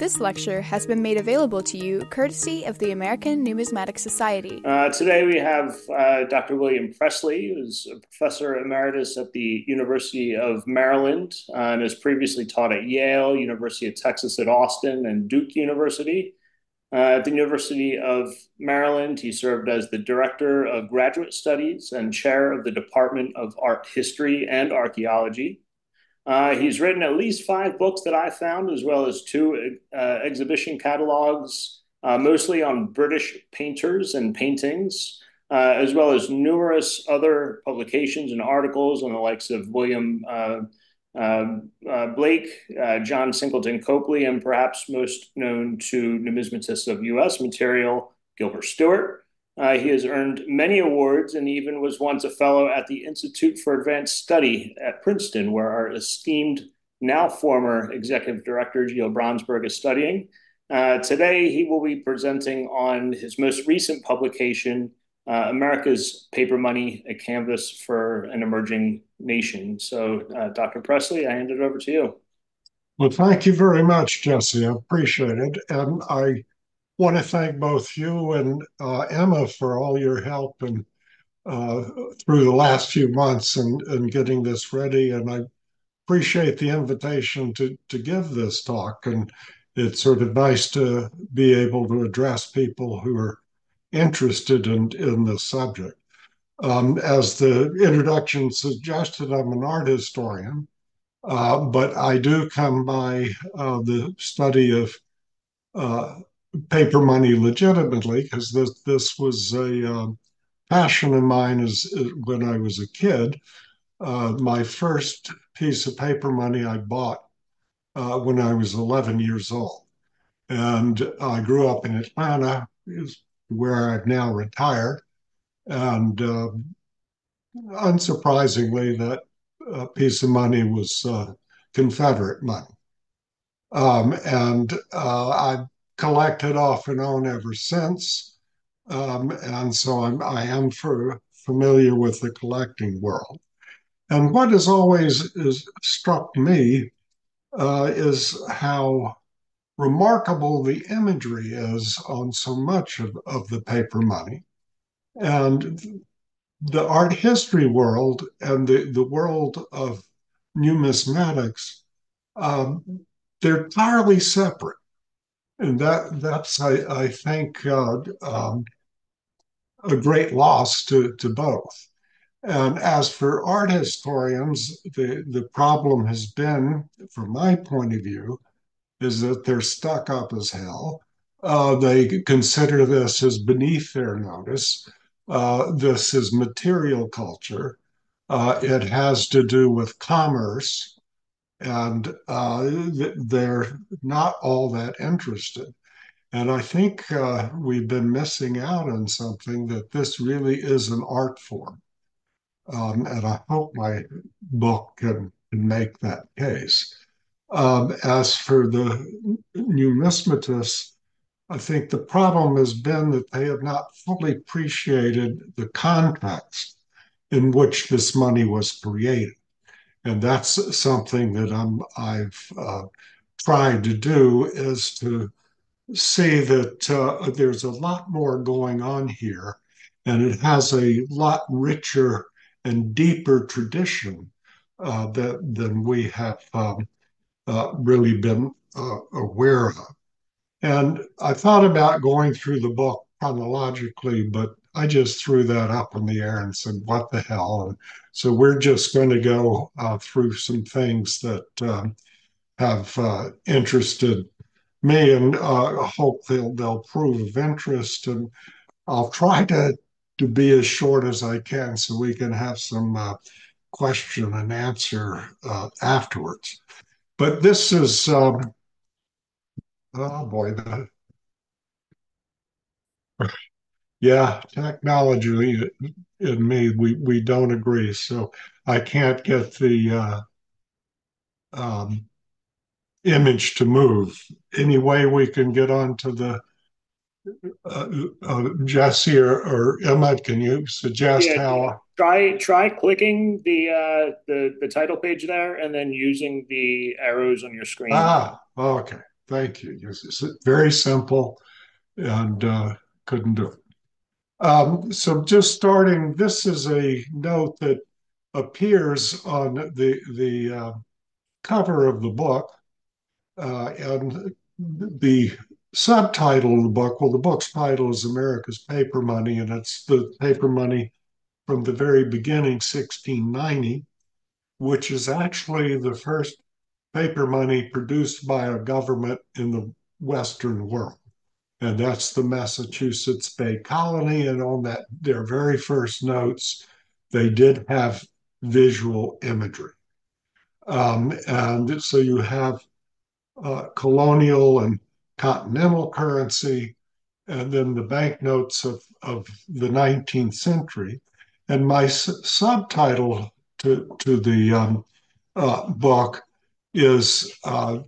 This lecture has been made available to you courtesy of the American Numismatic Society. Uh, today we have uh, Dr. William Pressly, who's a professor emeritus at the University of Maryland uh, and has previously taught at Yale, University of Texas at Austin, and Duke University. Uh, at the University of Maryland, he served as the Director of Graduate Studies and Chair of the Department of Art History and Archaeology. Uh, he's written at least five books that I found, as well as two uh, exhibition catalogs, uh, mostly on British painters and paintings, uh, as well as numerous other publications and articles on the likes of William uh, uh, Blake, John Singleton Copley, and perhaps most known to numismatists of U.S. material, Gilbert Stuart. Uh, he has earned many awards and even was once a fellow at the Institute for Advanced Study at Princeton, where our esteemed, now former executive director, Gilles Bransbourg, is studying. Uh, today, he will be presenting on his most recent publication, uh, America's Paper Money, a Canvas for an Emerging Nation. So, uh, Dr. Pressly, I hand it over to you. Well, thank you very much, Jesse. I appreciate it. And I want to thank both you and uh, Emma for all your help and uh, through the last few months and, and getting this ready. And I appreciate the invitation to to give this talk. And it's sort of nice to be able to address people who are interested in in this subject. Um, as the introduction suggested, I'm an art historian, uh, but I do come by uh, the study of uh, paper money legitimately because this this was a uh, passion of mine as when I was a kid. Uh, my first piece of paper money I bought uh, when I was 11 years old, and I grew up in Atlanta, is where I've now retired, and um, unsurprisingly, that uh, piece of money was uh, Confederate money. Um, and uh, I collected off and on ever since. Um, and so I'm, I am for, familiar with the collecting world. And what has always is, struck me uh, is how remarkable the imagery is on so much of, of the paper money. And the art history world and the, the world of numismatics, um, they're entirely separate and that that's I, I think uh, um, a great loss to to both. And as for art historians, the the problem has been, from my point of view, is that they're stuck up as hell. Uh, they consider this as beneath their notice. Uh, this is material culture. Uh, it has to do with commerce and uh, they're not all that interested. And I think uh, we've been missing out on something that this really is an art form. Um, and I hope my book can, can make that case. Um, as for the numismatists, I think the problem has been that they have not fully appreciated the context in which this money was created and that's something that I'm I've uh, tried to do is to see that uh, there's a lot more going on here, and it has a lot richer and deeper tradition uh, that than we have um, uh, really been uh, aware of. And I thought about going through the book chronologically, but I just threw that up in the air and said, "What the hell?" And so we're just going to go uh, through some things that um, have uh, interested me, and uh, hope they'll they'll prove of interest. And I'll try to to be as short as I can, so we can have some uh, question and answer uh, afterwards. But this is, um, oh boy, the yeah, technology and me, we, we don't agree. So I can't get the uh, um, image to move. Any way we can get onto the uh, uh, Jesse or, or Emma, can you suggest yeah, how? Try try clicking the uh, the the title page there, and then using the arrows on your screen. Ah, okay. Thank you. It's very simple and uh, couldn't do it. Um, so just starting, this is a note that appears on the the uh, cover of the book, uh, and the subtitle of the book. Well, the book's title is America's Paper Money, and it's the paper money from the very beginning, 1690, which is actually the first paper money produced by a government in the Western world and that's the Massachusetts Bay Colony. And on that, their very first notes, they did have visual imagery. Um, and so you have uh, colonial and continental currency, and then the banknotes of, of the 19th century. And my subtitle to, to the um, uh, book is uh,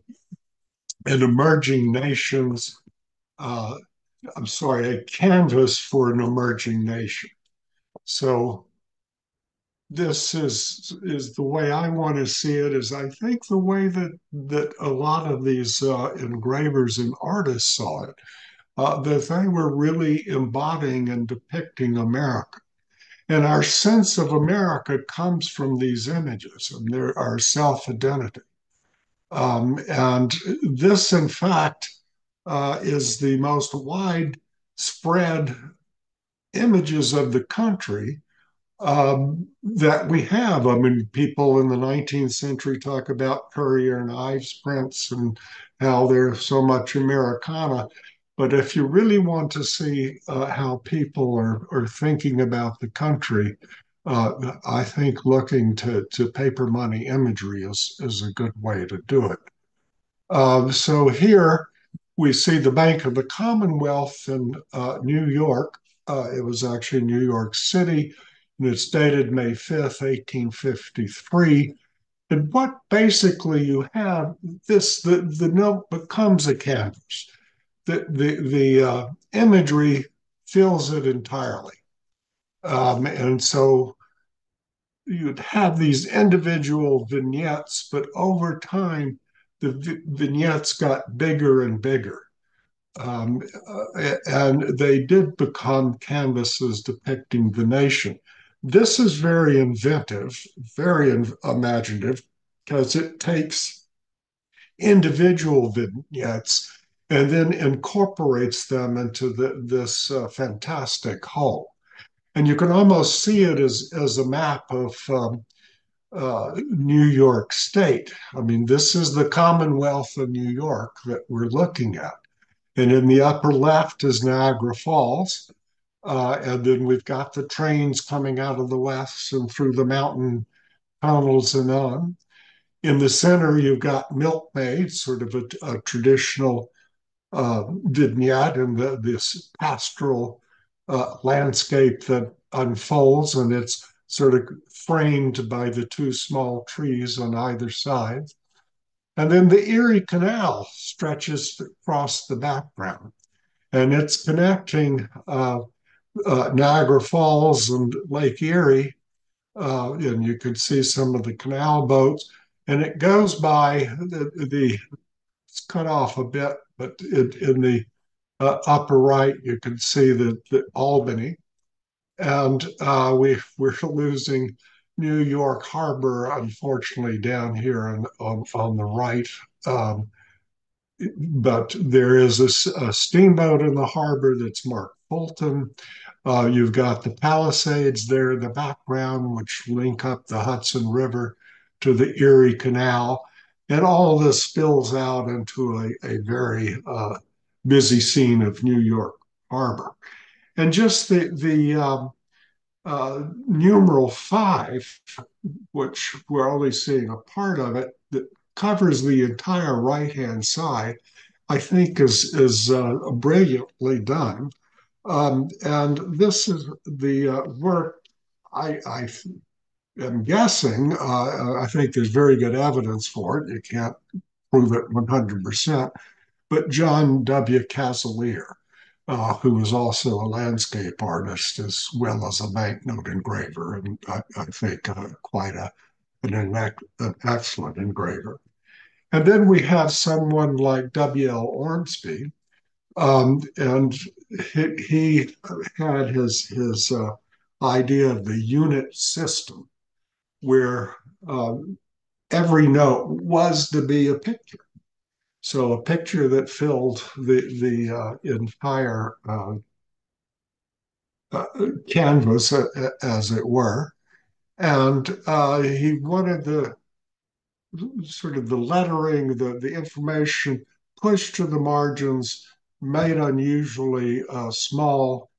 An Emerging Nations uh, I'm sorry, a canvas for an emerging nation. So this is is the way I want to see it. Is I think the way that that a lot of these uh, engravers and artists saw it, uh, that they were really embodying and depicting America. And our sense of America comes from these images and their, our self identity. Um, and this, in fact, uh, is the most widespread images of the country um, that we have. I mean, people in the 19th century talk about Currier and Ives prints and how they're so much Americana. But if you really want to see uh, how people are, are thinking about the country, uh, I think looking to, to paper money imagery is, is a good way to do it. Uh, so here, we see the Bank of the Commonwealth in uh, New York. Uh, it was actually New York City, and it's dated May 5th, 1853. And what basically you have this the, the note becomes a canvas. The the the uh, imagery fills it entirely, um, and so you'd have these individual vignettes, but over time the vignettes got bigger and bigger. Um, uh, and they did become canvases depicting the nation. This is very inventive, very in- imaginative, because it takes individual vignettes and then incorporates them into the, this uh, fantastic whole. And you can almost see it as, as a map of um, uh, New York State. I mean, this is the Commonwealth of New York that we're looking at. And in the upper left is Niagara Falls. Uh, and then we've got the trains coming out of the west and through the mountain tunnels and on. In the center, you've got Milkmaid, sort of a, a traditional uh, vignette and the, this pastoral uh, landscape that unfolds, and it's sort of framed by the two small trees on either side. And then the Erie Canal stretches across the background, and it's connecting uh, uh, Niagara Falls and Lake Erie. Uh, and you can see some of the canal boats, and it goes by the, the it's cut off a bit, but in, in the uh, upper right, you can see the, the Albany. And uh, we, we're losing New York Harbor, unfortunately, down here on, on, on the right. Um, but there is a, a, steamboat in the harbor that's marked Fulton. Uh, you've got the Palisades there in the background, which link up the Hudson River to the Erie Canal. And all this spills out into a, a very uh, busy scene of New York Harbor. And just the, the um, uh, numeral five, which we're only seeing a part of it, that covers the entire right hand side, I think is, is uh, brilliantly done. Um, and this is the uh, work I, I am guessing, uh, I think there's very good evidence for it. You can't prove it 100%, but John W. Casilear uh, who was also a landscape artist as well as a banknote engraver, and I, I think uh, quite a, an, an excellent engraver. And then we have someone like W.L. Ormsby, um, and he, he, had his his uh, idea of the unit system, where um, every note was to be a picture. So a picture that filled the the uh, entire uh, uh, canvas, uh, as it were, and uh, he wanted the sort of the lettering, the the information pushed to the margins, made unusually uh, small,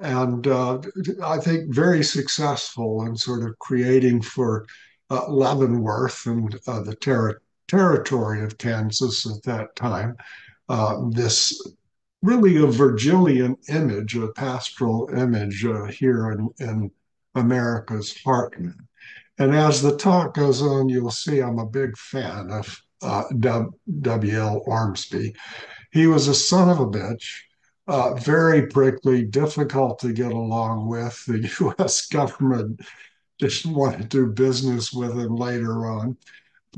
and uh, I think very successful in sort of creating for uh, Leavenworth and uh, the ter- territory of Kansas at that time uh, this really a Virgilian image, a pastoral image uh, here in, in America's heartland. And as the talk goes on, you'll see I'm a big fan of uh, W.L. Ormsby. He was a son of a bitch, uh, very prickly, difficult to get along with. The U.S. government didn't want to do business with him later on.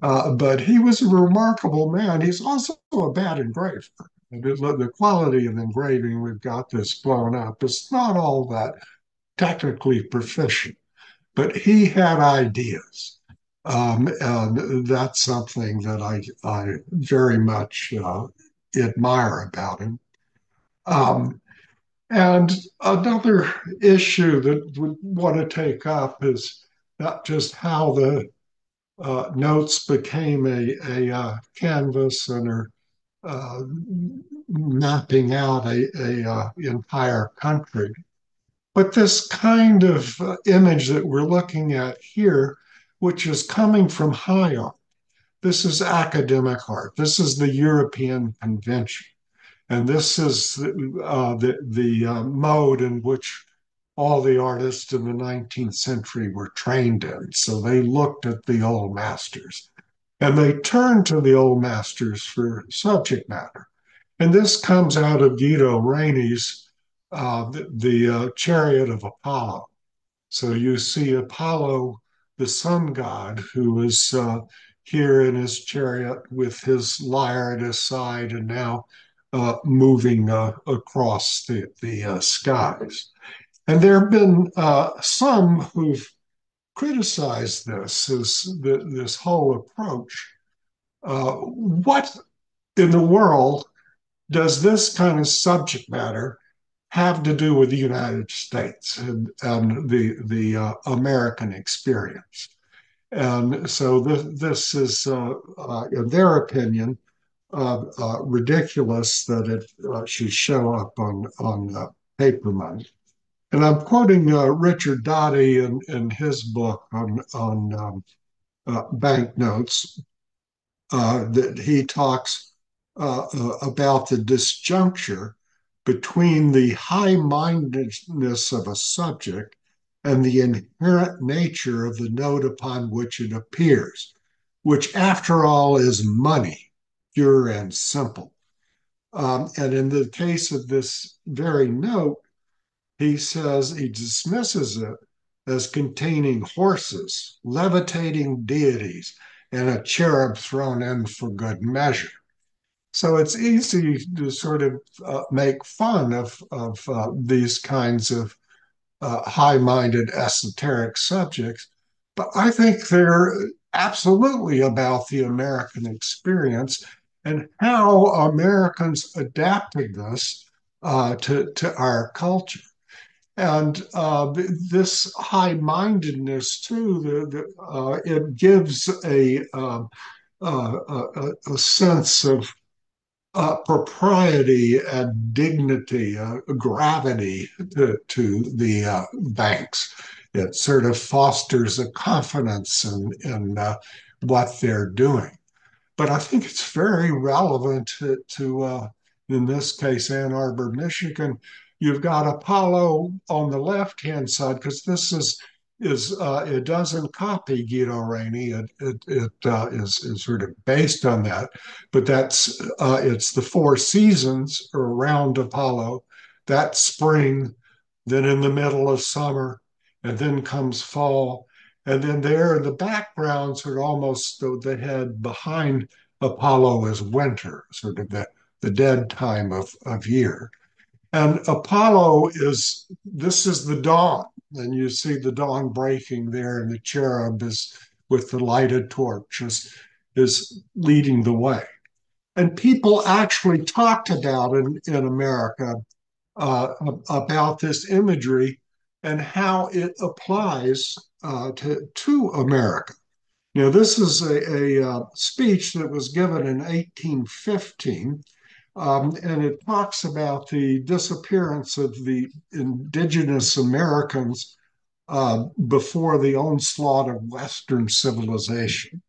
Uh, but he was a remarkable man. He's also a bad engraver. The quality of engraving we've got this blown up is not all that technically proficient, but he had ideas. Um, and that's something that I, I very much uh, admire about him. Um, and another issue that we want to take up is not just how the uh, notes became a, a uh, canvas and are uh, mapping out a, a uh, entire country. But this kind of uh, image that we're looking at here, which is coming from high art, this is academic art. This is the European Convention. And this is uh, the, the mode in which all the artists in the 19th century were trained in. So they looked at the old masters and they turned to the old masters for subject matter. And this comes out of Guido Reni's uh, the, the uh, Chariot of Apollo. So you see Apollo, the sun god, who is uh, here in his chariot with his lyre at his side and now uh, moving uh, across the, the uh, skies. And there have been uh, some who've criticized this, this, this whole approach. Uh, what in the world does this kind of subject matter have to do with the United States and, and the, the uh, American experience? And so this, this is, uh, uh, in their opinion, uh, ridiculous that it should show up on, on paper money. And I'm quoting uh, Richard Doty in, in his book on, on um, uh, banknotes uh, that he talks uh, uh, about the disjuncture between the high mindedness of a subject and the inherent nature of the note upon which it appears, which, after all, is money, pure and simple. Um, and in the case of this very note, he says he dismisses it as containing horses, levitating deities, and a cherub thrown in for good measure. So it's easy to sort of uh, make fun of, of uh, these kinds of uh, high minded esoteric subjects, but I think they're absolutely about the American experience and how Americans adapted this uh, to, to our culture and uh, this high-mindedness too the, the, uh, it gives a, uh, a, a sense of uh, propriety and dignity uh, gravity to, to the uh, banks. It sort of fosters a confidence in, in what they're doing. But i think it's very relevant to, to in this case ann arbor michigan You've got Apollo on the left hand side because this is is uh, it doesn't copy Guido Reni. It it, it uh, is is sort of based on that, but that's uh, it's the four seasons around Apollo. That spring, then in the middle of summer, and then comes fall, and then there in the background, sort of almost the head behind Apollo is winter, sort of the, the dead time of, of year. And Apollo is, this is the dawn. And you see the dawn breaking there, and the cherub is with the lighted torch is, is leading the way. And people actually talked about in, in America uh, about this imagery and how it applies uh, to, to America. Now, this is a, a uh, speech that was given in 1815, um, and it talks about the disappearance of the indigenous Americans uh, before the onslaught of Western civilization.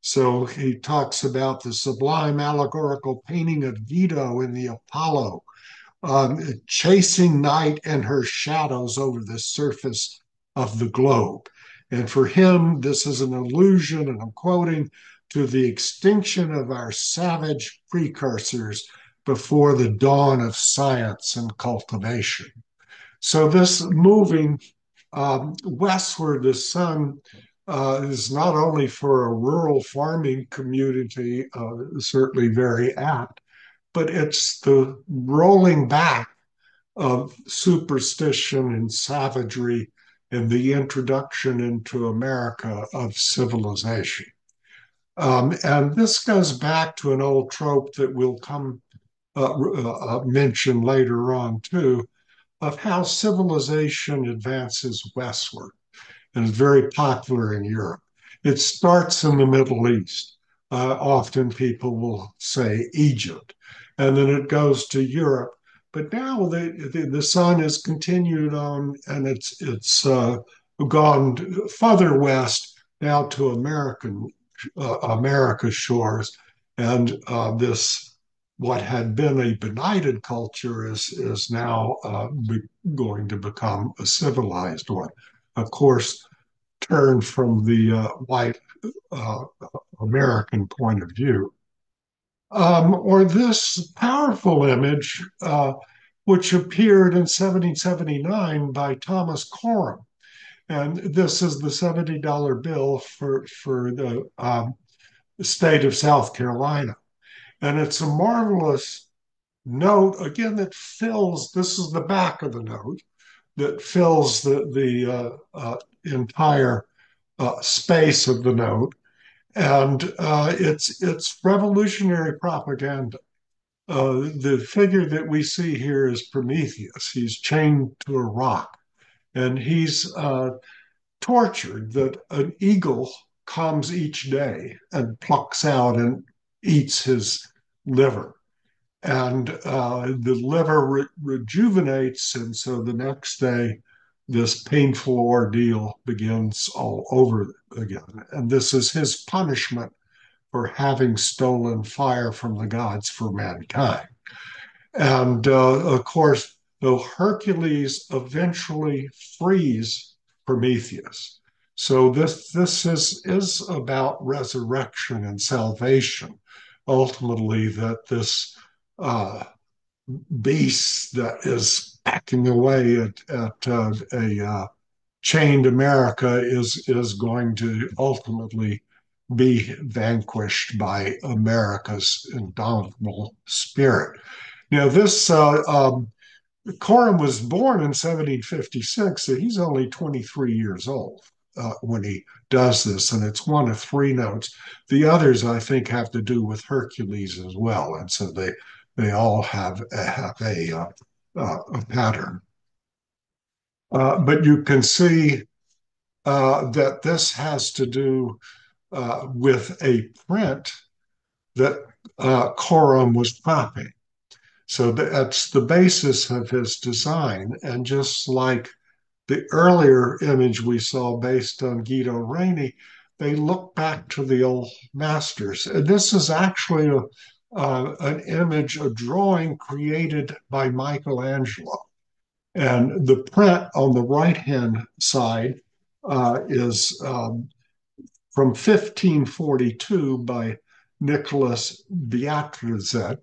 So he talks about the sublime allegorical painting of Guido in the Apollo, um, chasing night and her shadows over the surface of the globe. And for him, this is an allusion, and I'm quoting, to the extinction of our savage precursors before the dawn of science and cultivation. So, this moving um, westward, the sun uh, is not only for a rural farming community, uh, certainly very apt, but it's the rolling back of superstition and savagery and the introduction into America of civilization. Um, and this goes back to an old trope that we'll come mention later on too, of how civilization advances westward and is very popular in Europe. It starts in the Middle East. Uh, often people will say Egypt, and then it goes to Europe. But now the, the, the sun has continued on and it's, it's uh, gone further west now to American uh, America's shores. And uh, this, what had been a benighted culture, is, is now uh, going to become a civilized one. Of course, turned from the uh, white uh, American point of view. Um, or this powerful image, uh, which appeared in 1779 by Thomas Coram. And this is the $70 bill for, for the um, state of South Carolina. And it's a marvelous note, again, that fills this is the back of the note that fills the, the uh, uh, entire uh, space of the note, and uh, it's it's revolutionary propaganda. Uh, the figure that we see here is Prometheus. He's chained to a rock, and he's uh, tortured. That an eagle comes each day and plucks out and eats his liver. And uh, the liver re- rejuvenates, and so the next day this painful ordeal begins all over again. And this is his punishment for having stolen fire from the gods for mankind. And uh, of course, though Hercules eventually frees Prometheus. So this this is is about resurrection and salvation. Ultimately, that this uh, beast that is hacking away at, at uh, a uh, chained America is is going to ultimately be vanquished by America's indomitable spirit. Now, this uh, um, Coram was born in 1756, so he's only 23 years old uh, when he does this, and it's one of three notes. The others, I think, have to do with Hercules as well, and so they they all have have a uh, uh, a pattern. Uh, but you can see uh, that this has to do uh, with a print that uh, Coram was copying. So that's the basis of his design. And just like the earlier image we saw based on Guido Reni, they look back to the old masters. And this is actually a, uh, an image, a drawing created by Michelangelo. And the print on the right hand side uh, is um, from 1542 by Nicholas Beatrizet.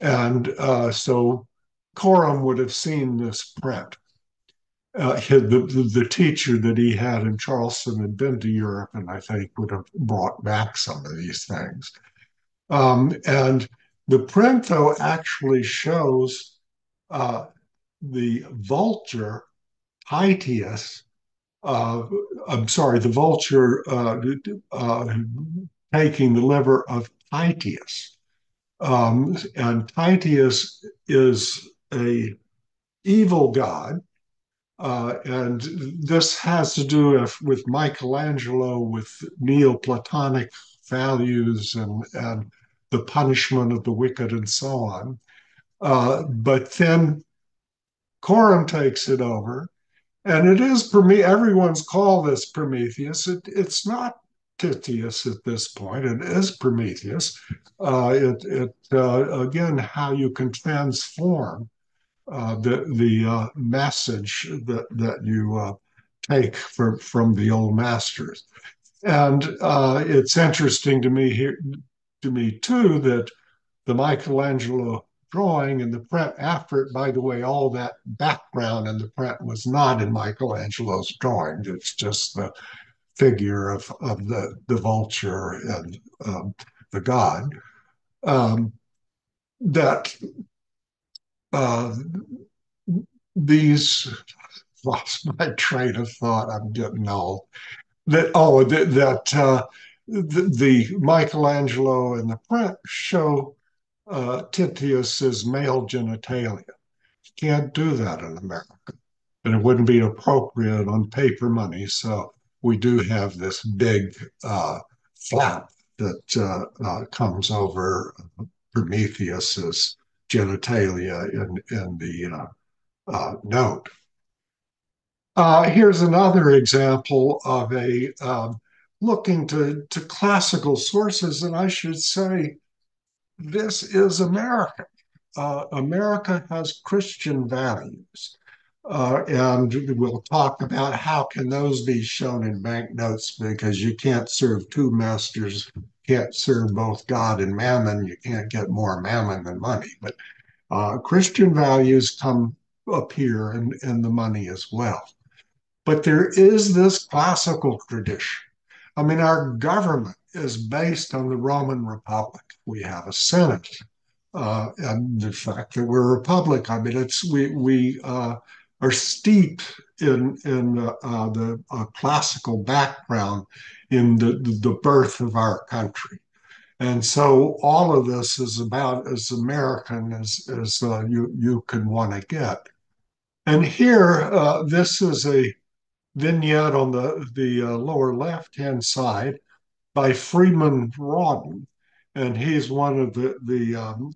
And uh, so Coram would have seen this print. Uh, the, the teacher that he had in Charleston had been to Europe and I think would have brought back some of these things. Um, and the print, though, actually shows uh, the vulture Titius. Uh, I'm sorry, the vulture uh, uh, taking the liver of Titius. Um, and Titius is a evil god. Uh, and this has to do with, with Michelangelo, with Neoplatonic values and, and the punishment of the wicked and so on. Uh, but then Coram takes it over. And it is, me. everyone's called this Prometheus. It, it's not Titius at this point. It is Prometheus. Uh, it, it uh, again, how you can transform uh, the the uh, message that that you uh, take from from the old masters. And uh, it's interesting to me here to me too that the Michelangelo drawing and the print after it, by the way, all that background in the print was not in Michelangelo's drawing. It's just the figure of, of the, the vulture and um, the god. Um, that uh, these lost my train of thought. I'm getting old. That oh, that, that uh, the, the, Michelangelo and the print show uh, Titius's male genitalia. You can't do that in America, and it wouldn't be appropriate on paper money. So we do have this big uh, flap that uh, uh comes over Prometheus's genitalia in, in the uh, uh, note. here's another example of a um, looking to, to classical sources, and I should say this is America. Uh, America has Christian values. Uh, and we'll talk about how can those be shown in banknotes because you can't serve two masters, can't serve both God and mammon. You can't get more mammon than money. But uh, Christian values come up here in, the money as well. But there is this classical tradition. I mean, our government is based on the Roman Republic. We have a Senate, uh, and the fact that we're a republic. I mean, it's we we uh, are steeped in in uh, the uh, classical background in the the birth of our country, and so all of this is about as American as as uh, you you can want to get. And here, uh, this is a vignette on the the lower left hand side by Freeman Rawdon, and he's one of the the um,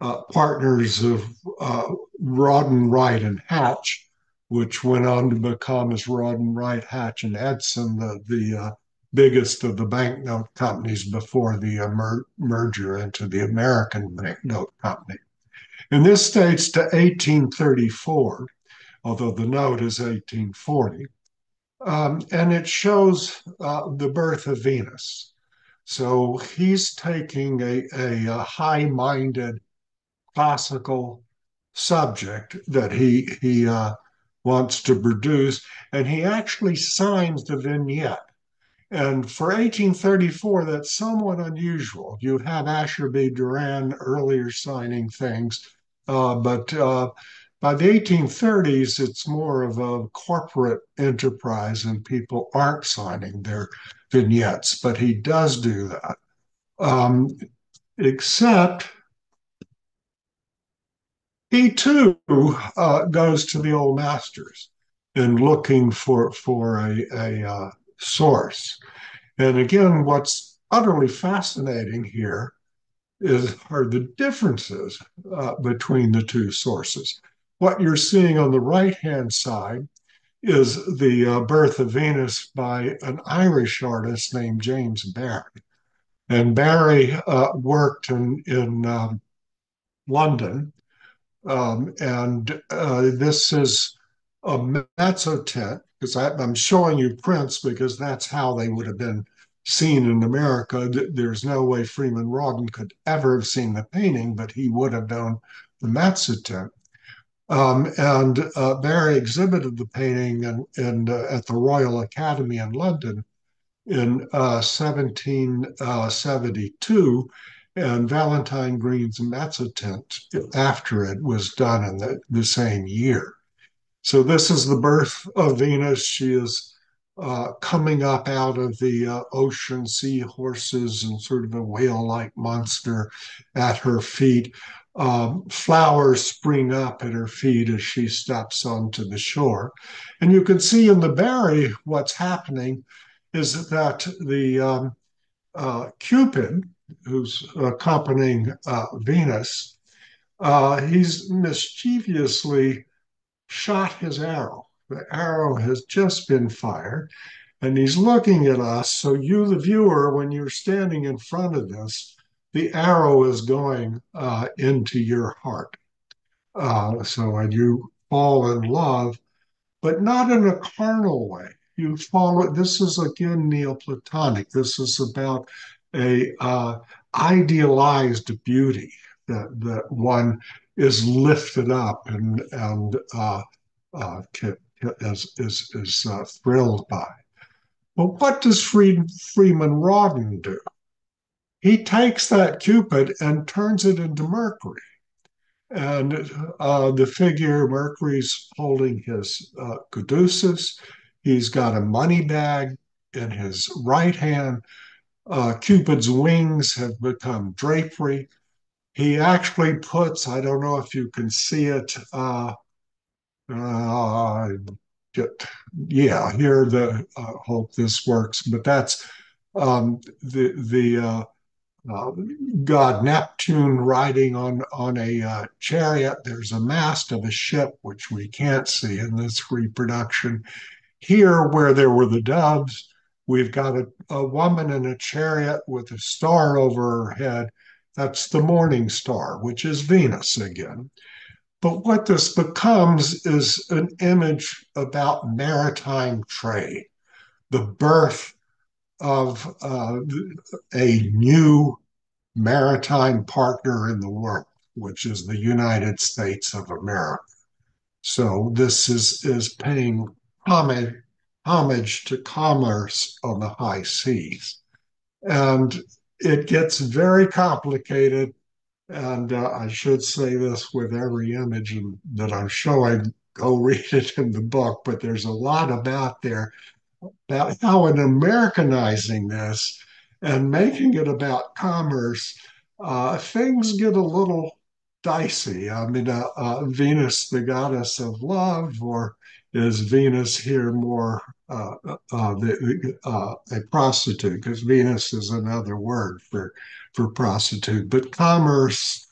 uh, partners of uh, Rawdon, Wright, and Hatch, which went on to become as Rawdon, Wright, Hatch, and Edson, the the uh, biggest of the banknote companies before the uh, mer- merger into the American Banknote Company. And this dates to 1834, although the note is 1840. Um, and it shows uh, the birth of Venus. So he's taking a, a, a high minded classical subject that he, he uh, wants to produce, and he actually signs the vignette. And for 1834, that's somewhat unusual. You have Asher B. Durand earlier signing things, uh, but uh, by the 1830s, it's more of a corporate enterprise and people aren't signing their vignettes, but he does do that. Um, except he too uh, goes to the old masters in looking for, for a, a uh, source. And again, what's utterly fascinating here is are the differences uh, between the two sources. What you're seeing on the right-hand side is the uh, Birth of Venus by an Irish artist named James Barry. And Barry uh, worked in, in um, London. Um, and uh, this is a mezzotinto, because I'm showing you prints because that's how they would have been seen in America. There's no way Freeman Rawdon could ever have seen the painting, but he would have known the mezzotinto. Um, and uh, Barry exhibited the painting in, in uh, at the Royal Academy in London in uh, 1772. and Valentine Green's Mezzotint after it was done in the, the same year. So this is the birth of Venus. She is uh, coming up out of the uh, ocean, seahorses and sort of a whale-like monster at her feet. Um, flowers spring up at her feet as she steps onto the shore. And you can see in the Barry what's happening is that the um, uh, Cupid, who's accompanying uh, Venus, uh, he's mischievously shot his arrow. The arrow has just been fired, and he's looking at us. So, you, the viewer, when you're standing in front of this, the arrow is going uh, into your heart. Uh, so, and you fall in love, but not in a carnal way. You follow. This is again Neoplatonic. This is about a uh, idealized beauty that that one is lifted up and and uh, uh, is is is uh, thrilled by. But what does Freeman Rawdon do? He takes that Cupid and turns it into Mercury. And uh, the figure Mercury's holding his uh, caduceus. He's got a money bag in his right hand. Uh, Cupid's wings have become drapery. He actually puts, I don't know if you can see it, uh, uh, yeah, here the uh, hope this works, but that's um, the the uh, uh, god Neptune riding on on a uh, chariot. There's a mast of a ship which we can't see in this reproduction. Here, where there were the doves, we've got a, a woman in a chariot with a star over her head. That's the morning star, which is Venus again. But what this becomes is an image about maritime trade, the birth of uh, a new maritime partner in the world, which is the United States of America. So this is, is paying homage, homage to commerce on the high seas. And it gets very complicated and uh, I should say this with every image that I'm showing, go read it in the book, but there's a lot about there about how in Americanizing this and making it about commerce, uh, things get a little dicey. I mean, uh, uh Venus, the goddess of love, or is Venus here more uh, uh, the, a prostitute? Because Venus is another word for for prostitute. But commerce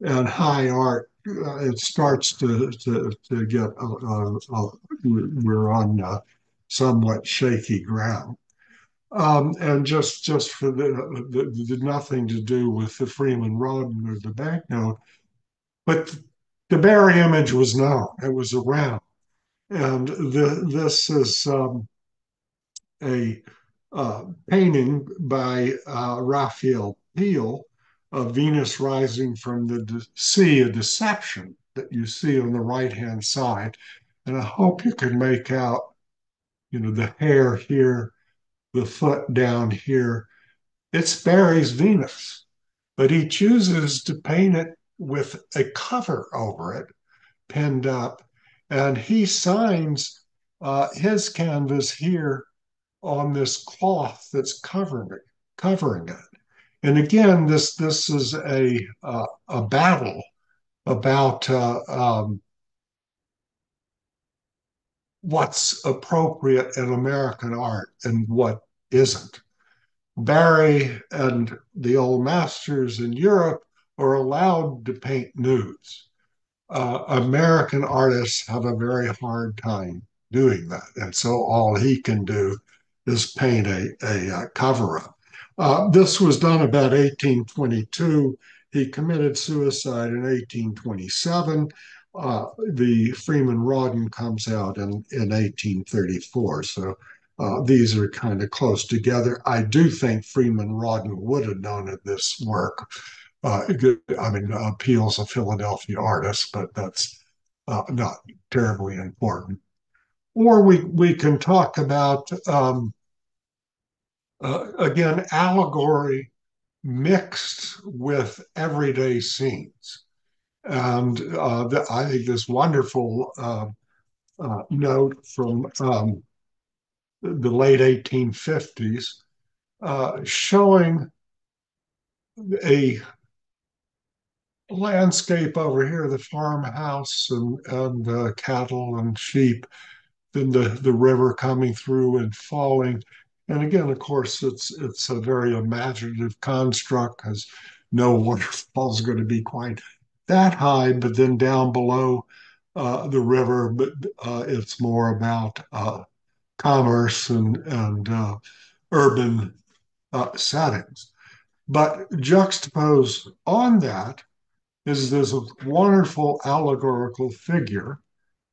and high art, uh, it starts to to, to get uh, uh, we're on uh, somewhat shaky ground. Um, and just just for the, the, the, nothing to do with the Freeman Rawdon or the banknote, but the Barry image was known; it was around, and this is um, a uh, painting by uh, Raphael Peale of Venus rising from the sea of deception that you see on the right hand side. And I hope you can make out, you know, the hair here, the foot down here. It's Barry's Venus, but he chooses to paint it with a cover over it, pinned up. And he signs uh, his canvas here on this cloth that's covering it, covering it. And again, this this is a uh, a battle about uh, um, what's appropriate in American art and what isn't. Barry and the old masters in Europe are allowed to paint nudes. Uh, American artists have a very hard time doing that. And so all he can do is paint a, a, a uh, cover up. Uh, this was done about 1822. He committed suicide in 1827. Uh, the Freeman Rawdon comes out in, in 1834. So uh, these are kind of close together. I do think Freeman Rawdon would have known of this work. Uh, I mean, uh, Peale's a Philadelphia artist, but that's uh, not terribly important. Or we, we can talk about um, uh, again, allegory mixed with everyday scenes. And uh, the, I think this wonderful uh, uh, note from um, the late 1850s uh, showing a landscape over here, the farmhouse and, and uh, cattle and sheep, then the, the river coming through and falling. And again, of course, it's it's a very imaginative construct because no waterfall is going to be quite that high, but then down below uh, the river, but uh, it's more about uh, commerce and and uh, urban uh, settings. But juxtapose on that is this a wonderful allegorical figure.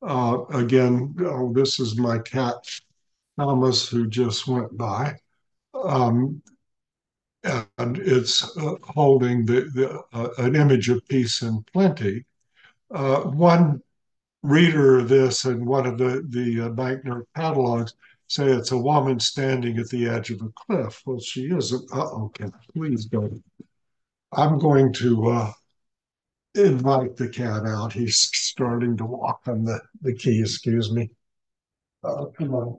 Uh, again, oh, this is my cat Thomas who just went by. Um, and it's uh, holding the, the uh, an image of peace and plenty. Uh, one reader of this and one of the the uh, banknote catalogs say it's a woman standing at the edge of a cliff. Well, she isn't. Uh oh, please go. I'm going to uh, invite the cat out. He's starting to walk on the, the key, excuse me. Uh, come on.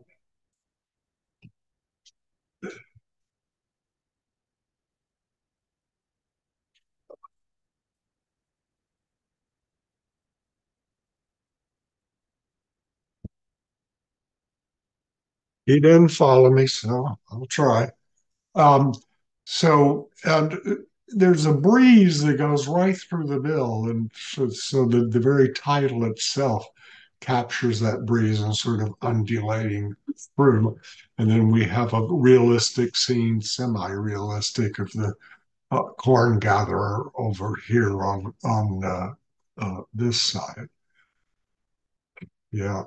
He didn't follow me, so I'll try. Um, so, and there's a breeze that goes right through the bill, and so, so the, the very title itself captures that breeze and sort of undulating through. And then we have a realistic scene, semi-realistic, of the uh, corn gatherer over here on on uh, uh, this side. Yeah.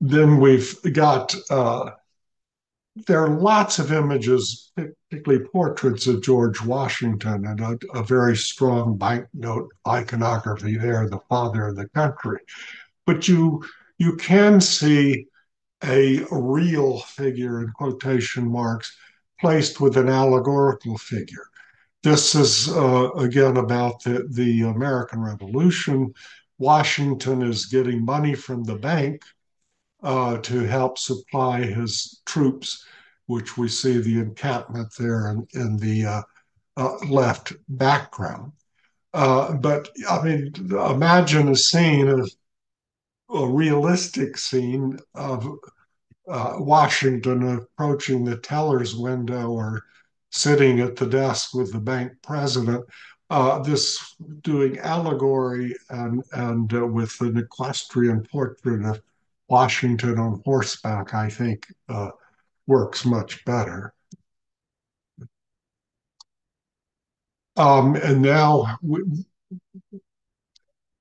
Then we've got uh, there are lots of images, particularly portraits of George Washington, and a, a, very strong banknote iconography there, the father of the country. But you you can see a real figure in quotation marks placed with an allegorical figure. This is uh, again about the, the American Revolution. Washington is getting money from the bank uh, to help supply his troops, which we see the encampment there in, in the uh, uh, left background. Uh, but I mean, imagine a scene of a realistic scene of uh, Washington approaching the teller's window or sitting at the desk with the bank president. Uh, this doing allegory and and uh, with an equestrian portrait of Washington on horseback, I think, uh, works much better. Um, and now we,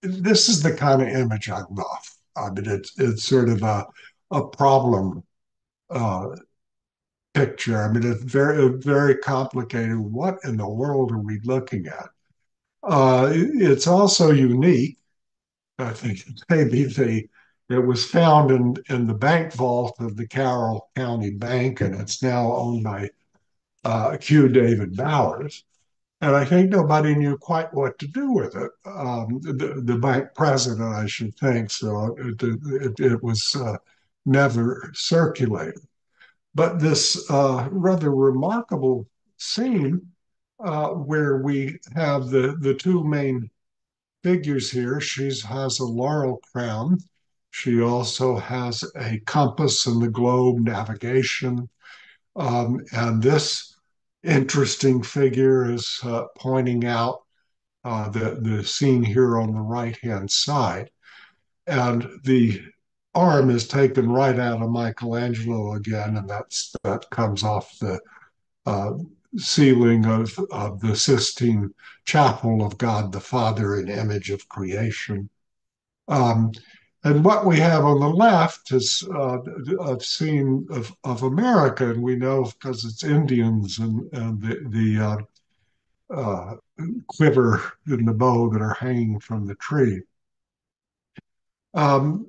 this is the kind of image I love. I mean, it's it's sort of a a problem uh, picture. I mean, it's very very complicated. What in the world are we looking at? Uh, it's also unique. I think maybe the it was found in, in the bank vault of the Carroll County Bank, and it's now owned by uh, Q. David Bowers. And I think nobody knew quite what to do with it. Um, the, the, bank president, I should think. So it, it, it was uh, never circulated. But this uh, rather remarkable scene uh, where we have the, the two main figures here, she has a laurel crown she also has a compass and the globe navigation. Um, and this interesting figure is uh, pointing out uh, the, the scene here on the right hand side. And the arm is taken right out of Michelangelo again, and that's that comes off the uh, ceiling of, of the Sistine Chapel of God the Father in image of creation. Um, and what we have on the left is uh, a scene of, of America, and we know because it's Indians and, and the, the uh, uh, quiver and the bow that are hanging from the tree. Um,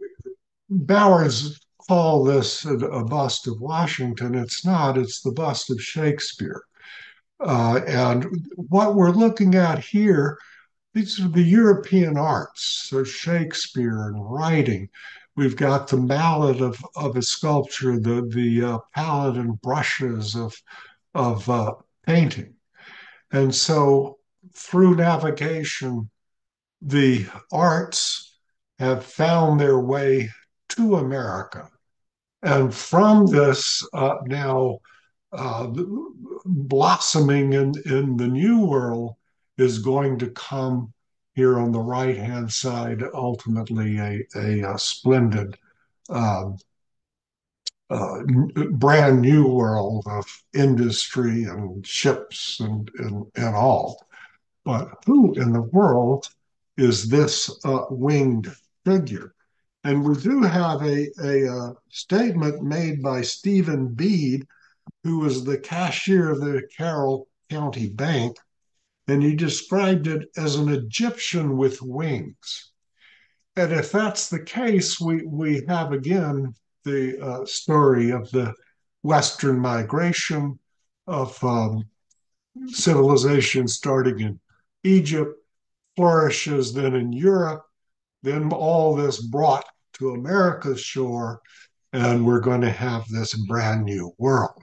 Bowers call this a, a, bust of Washington. It's not, it's the bust of Shakespeare. Uh, and what we're looking at here, these are the European arts, so Shakespeare and writing. We've got the mallet of, of a sculpture, the, the uh, palette and brushes of, of uh, painting. And so through navigation, the arts have found their way to America. And from this uh, now uh, blossoming in, in the new world is going to come here on the right hand side, ultimately a, a, a splendid um, uh, brand new world of industry and ships and, and, and all. But who in the world is this uh, winged figure? And we do have a, a, a, uh, statement made by Stephen Bede, who was the cashier of the Carroll County Bank, and he described it as an Egyptian with wings. And if that's the case, we, we have again the uh, story of the Western migration of um, civilization starting in Egypt, flourishes then in Europe, then all this brought to America's shore, and we're going to have this brand new world.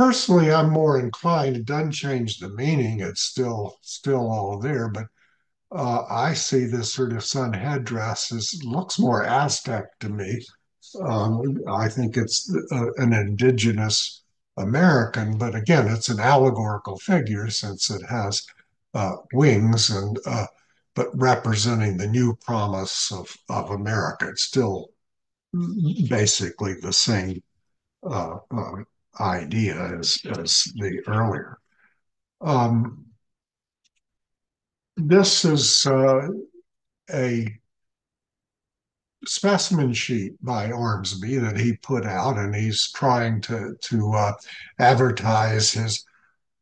Personally, I'm more inclined. It doesn't change the meaning; it's still still all there. But uh, I see this sort of sun headdress as looks more Aztec to me. Um, I think it's uh, an indigenous American, but again, it's an allegorical figure since it has uh, wings and uh, but representing the new promise of, of America. It's still basically the same uh, uh, idea as, as the earlier. Um, this is uh, a specimen sheet by Ormsby that he put out, and he's trying to to uh, advertise his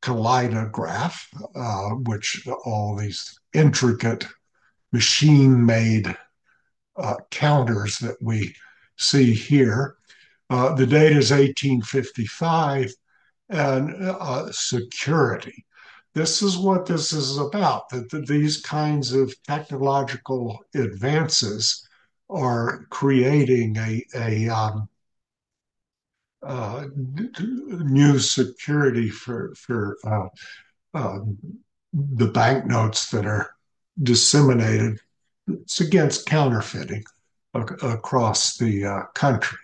kaleidograph, uh, which all these intricate machine-made uh, counters that we see here. Uh, the date is 1855, and uh, security. This is what this is about. That, that these kinds of technological advances are creating a, a um, uh, new security for for uh, uh, the banknotes that are disseminated. It's against counterfeiting across the uh, country.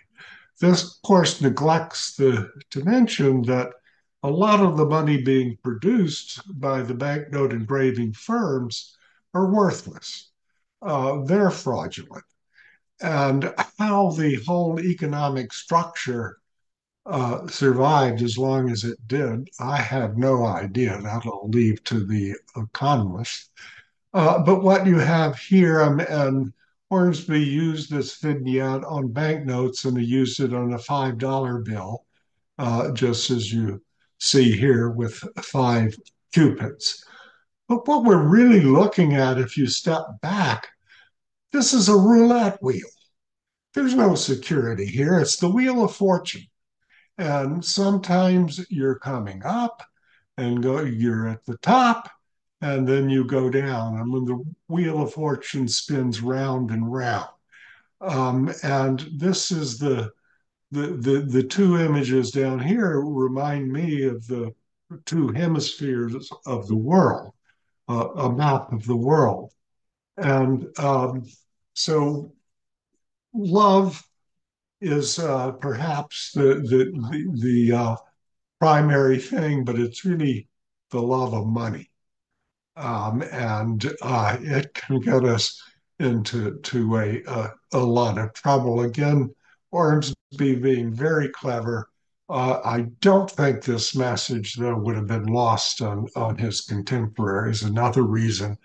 This, course, neglects the, to mention that a lot of the money being produced by the banknote engraving firms are worthless. Uh, they're fraudulent. And how the whole economic structure uh, survived as long as it did, I have no idea. That'll leave to the economists. Uh, but what you have here, um, and Ormsby used this vignette on banknotes and he used it on a $5 bill, uh, just as you see here with five cupids. But what we're really looking at, if you step back, this is a roulette wheel. There's no security here. It's the wheel of fortune. And sometimes you're coming up and go, you're at the top, and then you go down. And when the wheel of fortune spins round and round. Um, and this is the, the the the two images down here remind me of the two hemispheres of the world, uh, a map of the world. And um, so love is uh, perhaps the the the, the uh, primary thing, but it's really the love of money, um, and uh, it can get us into to a, a, a lot of trouble. Again, Ormsby being very clever. Uh, I don't think this message, though, would have been lost on, on his contemporaries. Another reason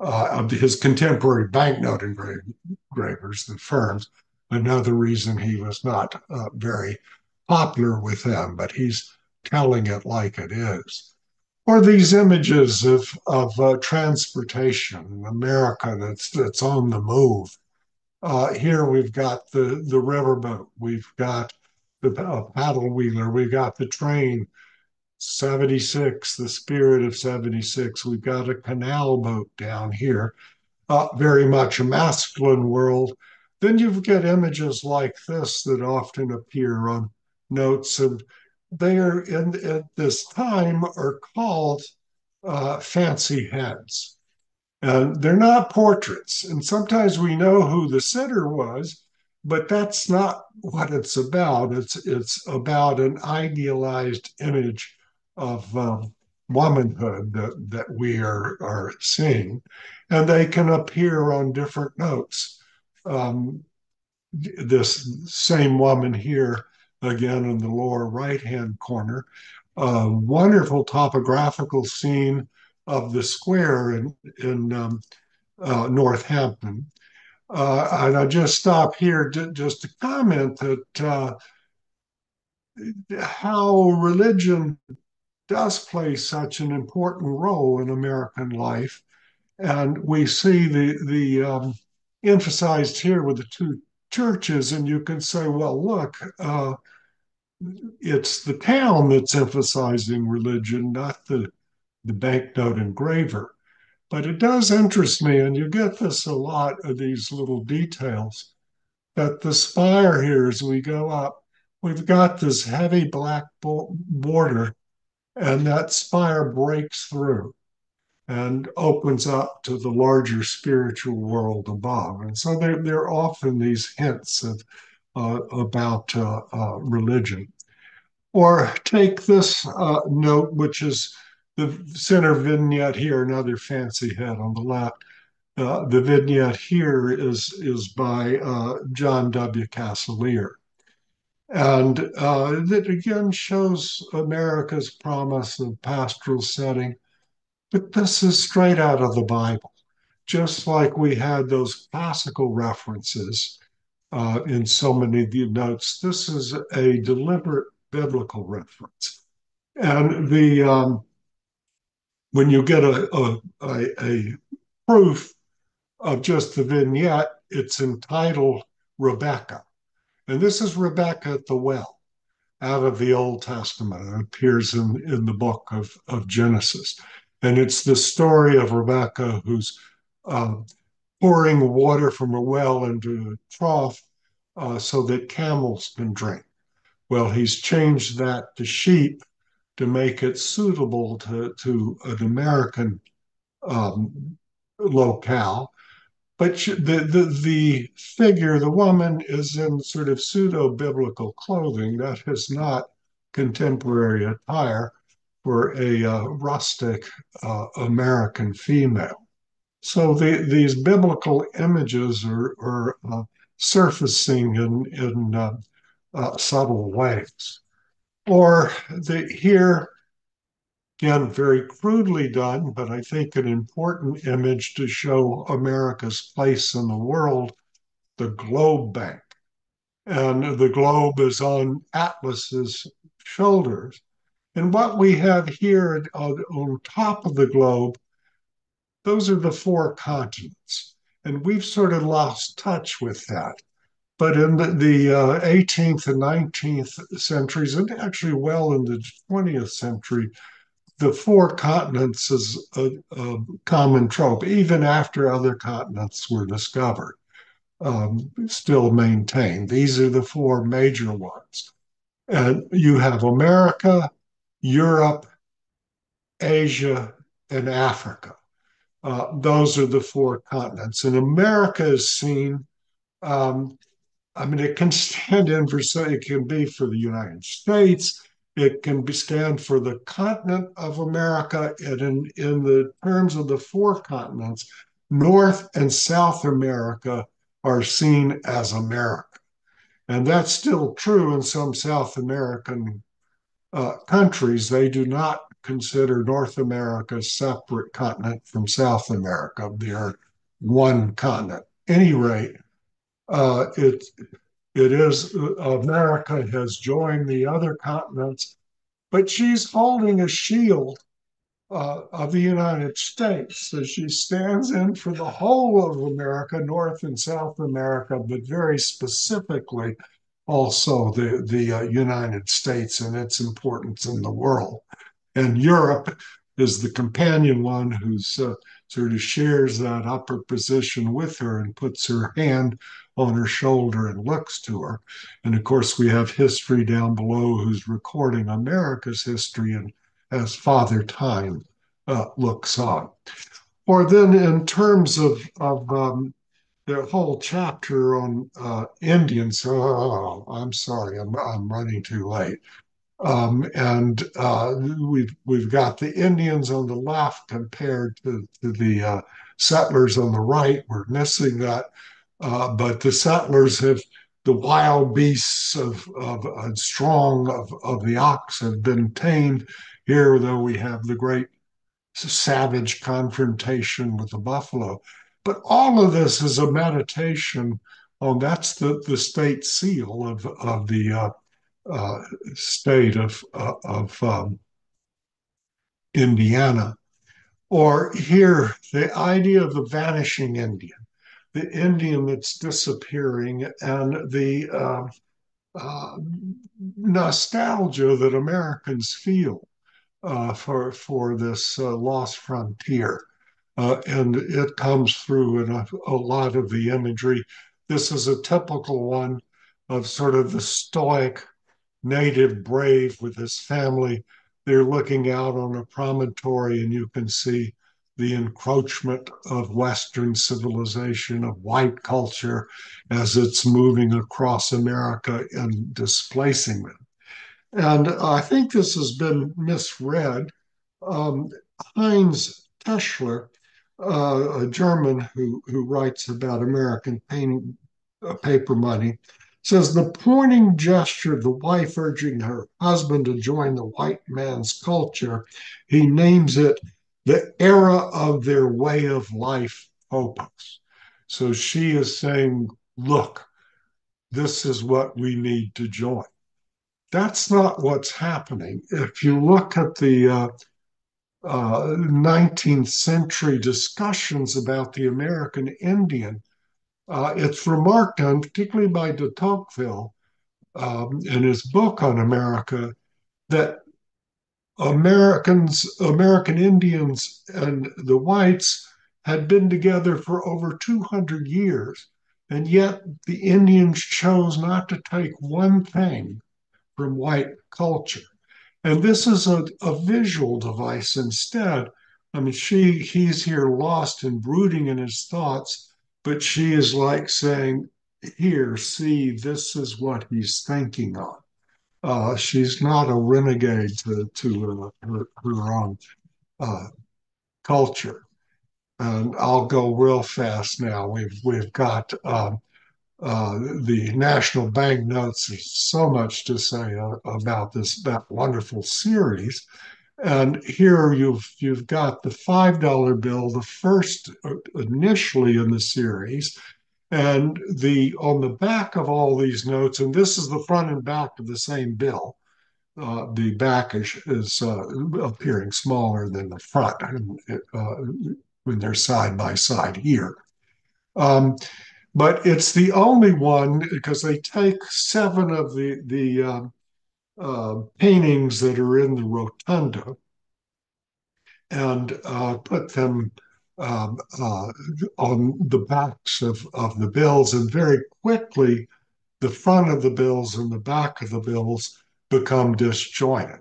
uh, of his contemporary banknote engravers, the firms, another reason he was not uh, very popular with them, but he's telling it like it is. Or these images of, of uh, transportation, America that's, that's on the move. Uh, here we've got the, the riverboat, we've got the uh, paddle wheeler, we've got the train, 76, the spirit of 76. We've got a canal boat down here, uh, very much a masculine world. Then you get images like this that often appear on notes, and they are in at this time are called uh, fancy heads. And they're not portraits. And sometimes we know who the sitter was, but that's not what it's about. It's it's about an idealized image of um, womanhood that, that we are, are seeing. And they can appear on different notes. Um, this same woman here, again in the lower right hand corner, a wonderful topographical scene of the square in, in um, uh, Northampton. Uh, and I just stop here to, just to comment that uh, how religion does play such an important role in American life. And we see the, the um, emphasized here with the two churches, and you can say, well, look, uh, it's the town that's emphasizing religion, not the, the banknote engraver. But it does interest me, and you get this a lot of these little details, that the spire here, as we go up, we've got this heavy black border and that spire breaks through and opens up to the larger spiritual world above. And so there, there are often these hints of, uh, about uh, uh, religion. Or take this uh, note, which is the center vignette here, another fancy head on the left. Uh, the vignette here is, is by uh, John W. Casilear. And it again shows America's promise of pastoral setting. But this is straight out of the Bible, just like we had those classical references uh, in so many of the notes. This is a deliberate biblical reference. And the um, when you get a, a, a, a proof of just the vignette, it's entitled Rebecca. And this is Rebecca at the well out of the Old Testament. It appears in, in the book of, of Genesis. And it's the story of Rebecca who's uh, pouring water from a well into a trough uh, so that camels can drink. Well, he's changed that to sheep to make it suitable to, to an American um, locale. But the, the, the figure, the woman, is in sort of pseudo biblical clothing. That is not contemporary attire for a uh, rustic uh, American female. So the, these biblical images are, are uh, surfacing in, in uh, uh, subtle ways. Or the, here, Again, very crudely done, but I think an important image to show America's place in the world the globe bank. And the globe is on Atlas's shoulders. And what we have here on top of the globe, those are the four continents. And we've sort of lost touch with that. But in the, the uh, 18th and 19th centuries, and actually well in the 20th century, the four continents is a, a, common trope, even after other continents were discovered, um, still maintained. These are the four major ones. And you have America, Europe, Asia, and Africa. Uh, those are the four continents. And America is seen, um, I mean, it can stand in for, so it can be for the United States, it can be, stand for the continent of America, and in, in the terms of the four continents, North and South America are seen as America. And that's still true in some South American uh, countries. They do not consider North America a separate continent from South America. They are one continent. any rate, uh, it, it is America has joined the other continents, but she's holding a shield uh, of the United States. So she stands in for the whole of America, North and South America, but very specifically also the, the uh, United States and its importance in the world. And Europe is the companion one who's uh, sort of shares that upper position with her and puts her hand on her shoulder and looks to her. And of course, we have history down below who's recording America's history and as Father Time uh, looks on. Or then, in terms of, of um, the whole chapter on uh, Indians, oh, I'm sorry, I'm, I'm running too late. Um, and uh, we've we've got the Indians on the left compared to, to the uh, settlers on the right. We're missing that, uh, but the settlers have the wild beasts of of uh, strong of, of the ox have been tamed. Here, though, we have the great savage confrontation with the buffalo. But all of this is a meditation on that's the, the state seal of, of the uh, uh, state of, uh, of um, Indiana. Or here, the idea of the vanishing Indian, the Indian that's disappearing, and the uh, uh, nostalgia that Americans feel uh, for for this uh, lost frontier, uh, and it comes through in a, a, lot of the imagery. This is a typical one of sort of the stoic native brave with his family. They're looking out on a promontory, and you can see the encroachment of Western civilization, of white culture, as it's moving across America and displacing them. And I think this has been misread. Um, Heinz Tschachler, uh, a German who, who writes about American painting, uh, paper money, says the pointing gesture of the wife urging her husband to join the white man's culture, he names it the era of their way of life opus. So she is saying, look, this is what we need to join. That's not what's happening. If you look at the uh, uh, 19th century discussions about the American Indian, uh, it's remarked on, particularly by de Tocqueville um, in his book on America, that Americans, American Indians, and the whites had been together for over 200 years, and yet the Indians chose not to take one thing from white culture. And this is a, a visual device instead. I mean, she he's here lost and brooding in his thoughts, but she is like saying, Here, see, this is what he's thinking on. Uh, she's not a renegade to, to uh, her, her own uh, culture. And I'll go real fast now. We've we've got um, uh, the national bank notes there's so much to say uh, about this that wonderful series. And here you've you've got the five dollar bill the first uh, initially in the series. And the on the back of all these notes and this is the front and back of the same bill uh, the back is, is uh, appearing smaller than the front when they're side by side here. Um, but it's the only one because they take seven of the the uh, uh, paintings that are in the rotunda and uh, put them um, uh, on the backs of, of the bills, and very quickly the front of the bills and the back of the bills become disjointed.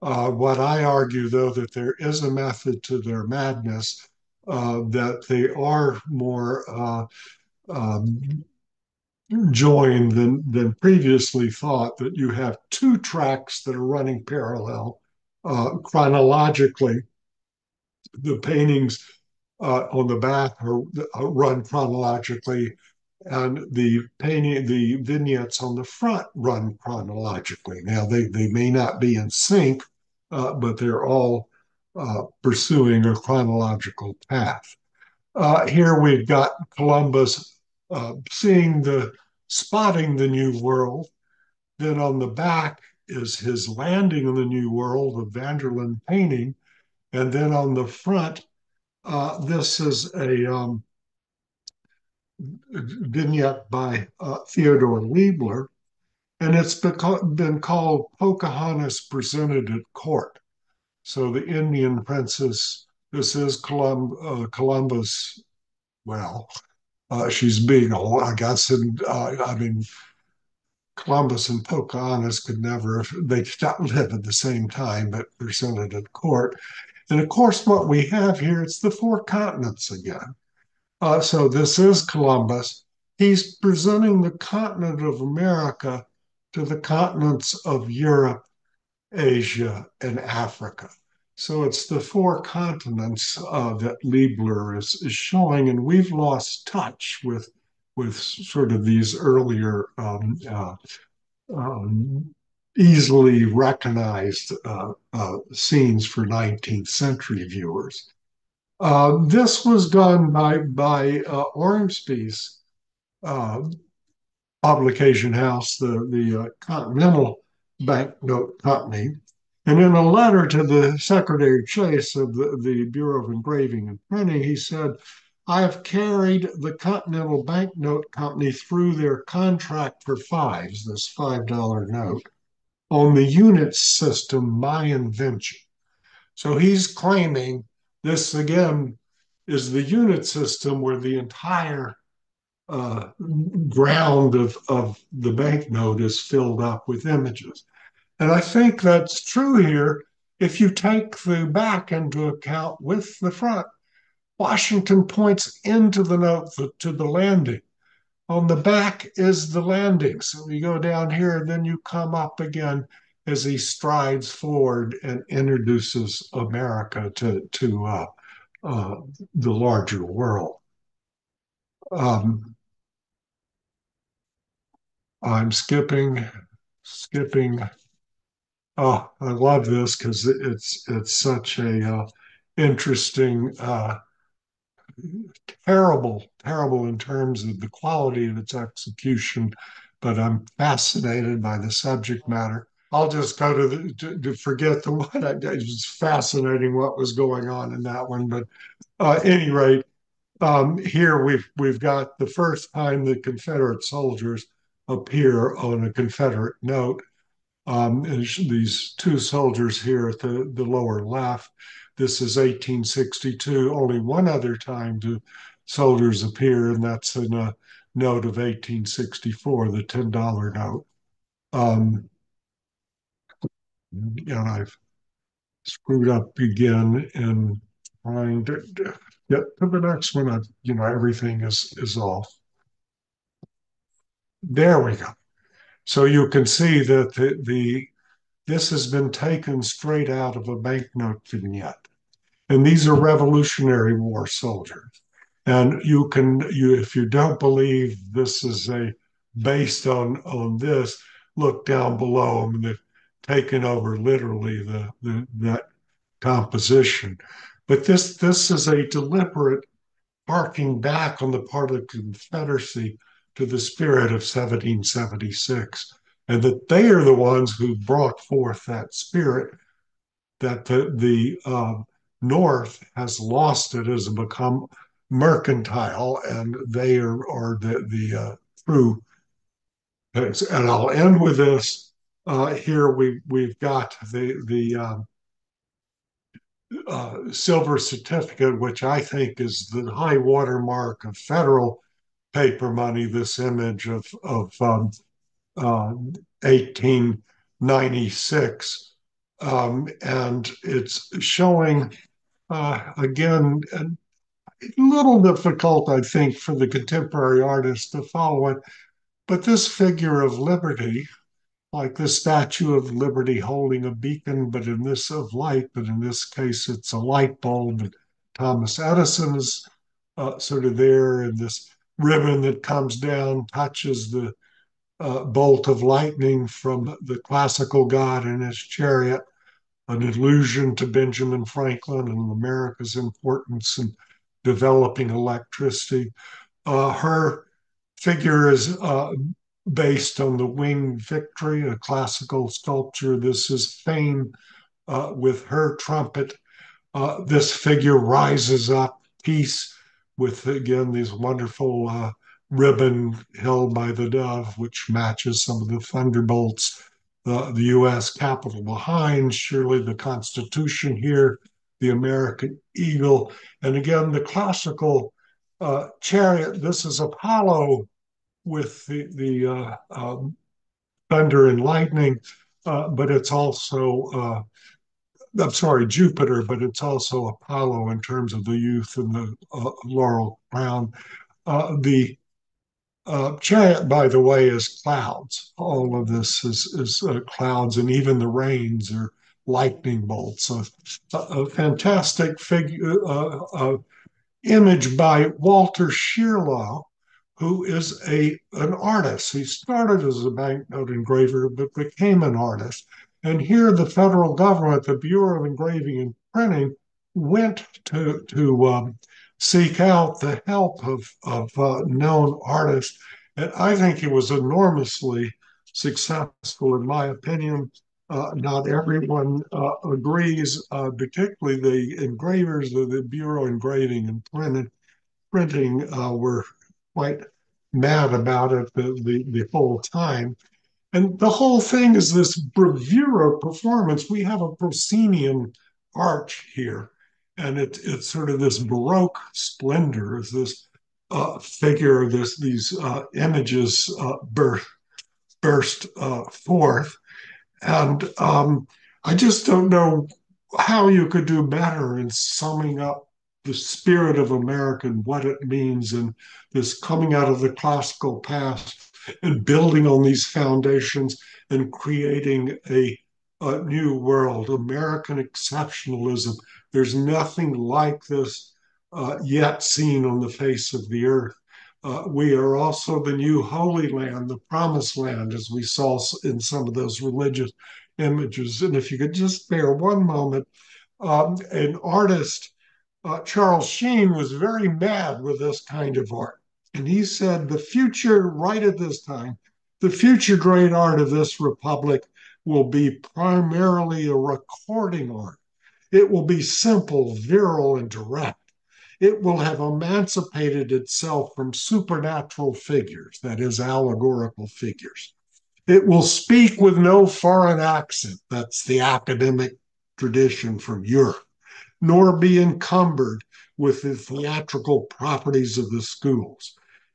Uh, what I argue, though, that there is a method to their madness, uh, that they are more um, join than, than previously thought, that you have two tracks that are running parallel uh, chronologically. The paintings uh, on the back are, uh, run chronologically, and the painting, the vignettes on the front run chronologically. Now, they, they may not be in sync, uh, but they're all uh, pursuing a chronological path. Uh, here we've got Columbus uh, seeing the spotting the new world. Then on the back is his landing in the new world, the Vanderlyn painting. And then on the front, uh, this is a um, vignette by uh, Theodore Liebler, and it's been called Pocahontas Presented at Court. So the Indian princess, this is Colum, uh, Columbus, well, uh, she's being, I guess, and uh, I mean, Columbus and Pocahontas could never, they live at the same time, but presented at court. And of course, what we have here, it's the four continents again. Uh, so this is Columbus. He's presenting the continent of America to the continents of Europe, Asia, and Africa. So it's the four continents uh, that Liebler is, is showing, and we've lost touch with with sort of these earlier um, uh, um, easily recognized uh, uh scenes for 19th century viewers. Uh, this was done by by uh, Ormsby's publication house, the the Continental Banknote Company, and in a letter to the Secretary Chase of the, the Bureau of Engraving and Printing, he said, I have carried the Continental Banknote Company through their contract for fives, this $5 note, on the unit system, my invention. So he's claiming this again is the unit system where the entire uh, ground of, of the banknote is filled up with images. And I think that's true here if you take the back into account with the front. Washington points into the note to the landing. On the back is the landing. So you go down here, and then you come up again as he strides forward and introduces America to, to uh, uh, the larger world. Um, I'm skipping, skipping Oh, I love this because it's it's such a uh, interesting, uh, terrible, terrible in terms of the quality of its execution. But I'm fascinated by the subject matter. I'll just go to, the, to, to forget the one. I, it was fascinating what was going on in that one. But uh, any rate, um, here we've we've got the first time the Confederate soldiers appear on a Confederate note um, these two soldiers here at the, the lower left. This is 1862. Only one other time do soldiers appear, and that's in a note of 1864, the $10 note. Um, and I've screwed up again in trying to get to the next one. I've, you know, everything is is off. There we go. So you can see that the, the this has been taken straight out of a banknote vignette. And these are Revolutionary War soldiers. And you can, you if you don't believe this is a based on on this, look down below them. They've taken over literally the, the that composition. But this this is a deliberate barking back on the part of the Confederacy to the spirit of 1776, and that they are the ones who brought forth that spirit, that the, the uh, North has lost it, has become mercantile, and they are, are the, the uh, true. And I'll end with this. Uh, here we, we've got the, the um, uh, silver certificate, which I think is the high watermark of federal paper money this image of, of um, uh, 1896. Um, and it's showing, uh, again, a little difficult, I think, for the contemporary artist to follow it. But this figure of liberty, like the Statue of Liberty holding a beacon, but in this of light, but in this case it's a light bulb. Thomas Edison is uh, sort of there in this ribbon that comes down touches the uh, bolt of lightning from the classical god in his chariot, an allusion to Benjamin Franklin and America's importance in developing electricity. Uh, her figure is uh, based on the Winged Victory, a classical sculpture. This is Fame uh, with her trumpet Uh, this figure rises up, peace, with again these wonderful uh, ribbon held by the dove, which matches some of the thunderbolts. Uh, the U.S. Capitol behind, surely the Constitution here, the American eagle, and again the classical uh, chariot. This is Apollo with the the uh, um, thunder and lightning, uh, but it's also uh, I'm sorry, Jupiter, but it's also Apollo in terms of the youth and the uh, laurel crown. Uh, the uh, chariot, by the way, is clouds. All of this is, is uh, clouds, and even the rains are lightning bolts. a, a, fantastic figure, uh, image by Walter Shirlaw, who is a an artist. He started as a banknote engraver, but became an artist. And here, the federal government, the Bureau of Engraving and Printing, went to to um, seek out the help of of uh, known artists, and I think it was enormously successful, in my opinion. Uh, not everyone uh, agrees, uh, particularly the engravers of the Bureau of Engraving and Printing, printing uh, were quite mad about it the, the, the whole time. And the whole thing is this bravura performance. We have a proscenium arch here, and it, it's sort of this Baroque splendor as this uh, figure, this these uh, images uh, burst, burst uh, forth. And um, I just don't know how you could do better in summing up the spirit of American, what it means, and this coming out of the classical past and building on these foundations and creating a, a new world, American exceptionalism. There's nothing like this uh, yet seen on the face of the earth. Uh, we are also the new Holy Land, the promised land, as we saw in some of those religious images. And if you could just bear one moment, um, an artist, uh, Charles Shean, was very mad with this kind of art. And he said, the future, right at this time, the future great art of this republic will be primarily a recording art. It will be simple, virile, and direct. It will have emancipated itself from supernatural figures, that is, allegorical figures. It will speak with no foreign accent, that's the academic tradition from Europe, nor be encumbered with the theatrical properties of the schools.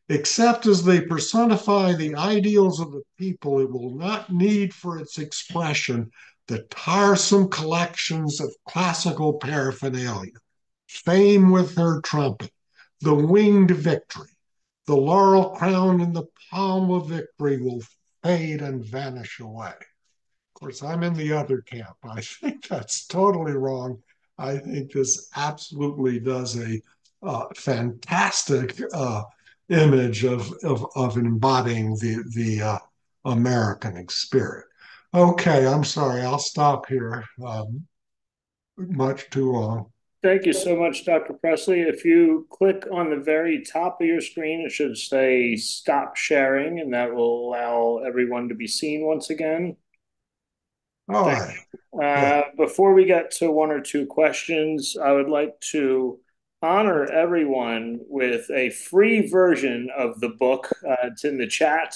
Except as they personify the ideals of the people, it will not need for its expression the tiresome collections of classical paraphernalia. Fame with her trumpet, the winged victory, the laurel crown in the palm of victory will fade and vanish away. Of course, I'm in the other camp. I think that's totally wrong. I think this absolutely does a uh, fantastic uh, image of, of, of embodying the, the uh, American spirit. Okay, I'm sorry. I'll stop here. Um, much too long. Thank you so much, Dr. Pressly. If you click on the very top of your screen, it should say stop sharing, and that will allow everyone to be seen once again. All right. Uh, before we get to one or two questions, I would like to honor everyone with a free version of the book. Uh, it's in the chat.